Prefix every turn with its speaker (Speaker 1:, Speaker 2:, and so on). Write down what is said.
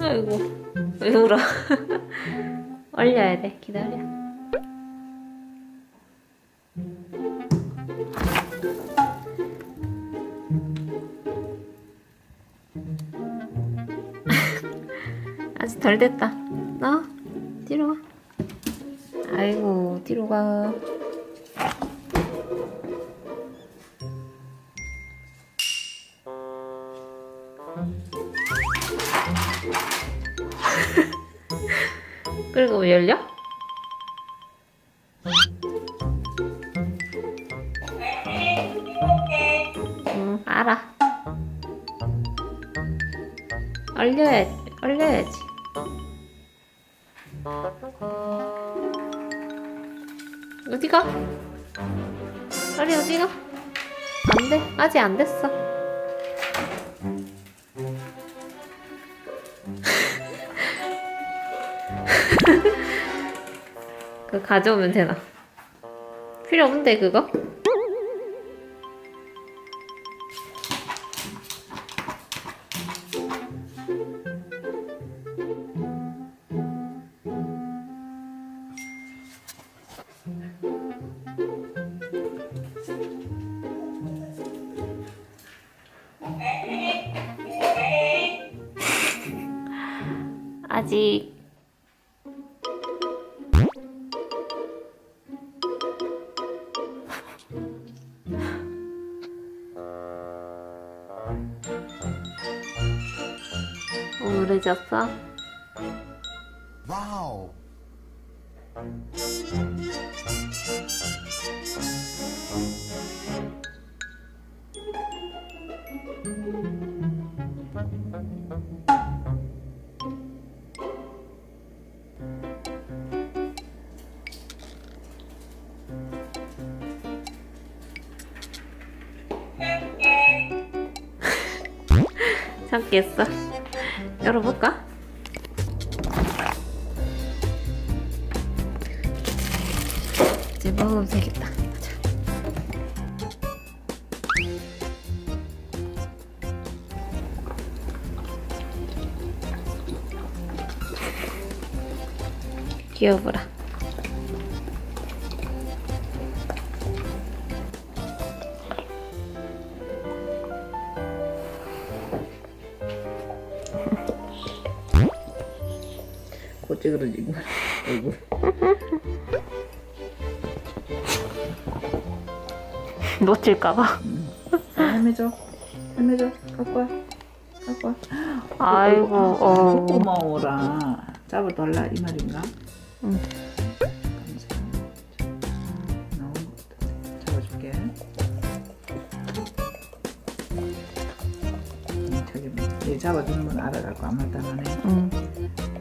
Speaker 1: 아이고 왜 울어? 얼려야 돼. 기다려. 아직 덜 됐다. 너 뒤로 가 아이고 뒤로 가 그리고 왜 열려? 응, 알아. 얼려야지, 얼려야지. 어디가? 얼리 어디가? 안 돼, 아직 안 됐어. 그 가져오면 되나? 필요 없는데 그거? 아직 우울해졌어?
Speaker 2: 와우.
Speaker 1: 참겠어. 열어볼까? 이제 먹으면 되겠다. 자. 귀여워라.
Speaker 3: 고찌그러 지금 얼굴
Speaker 1: 놓칠까봐.
Speaker 3: 헤매줘. 헤매줘. 갖고 와. 갖고 와.
Speaker 1: 아이고, 어.
Speaker 3: 고마워라. 잡아달라. 이 말인가?
Speaker 1: 응.
Speaker 3: 거 잡아줄게. 음, 저기 얘 잡아주는 건 알아갖고 아무 말도 안 하네.
Speaker 1: 응.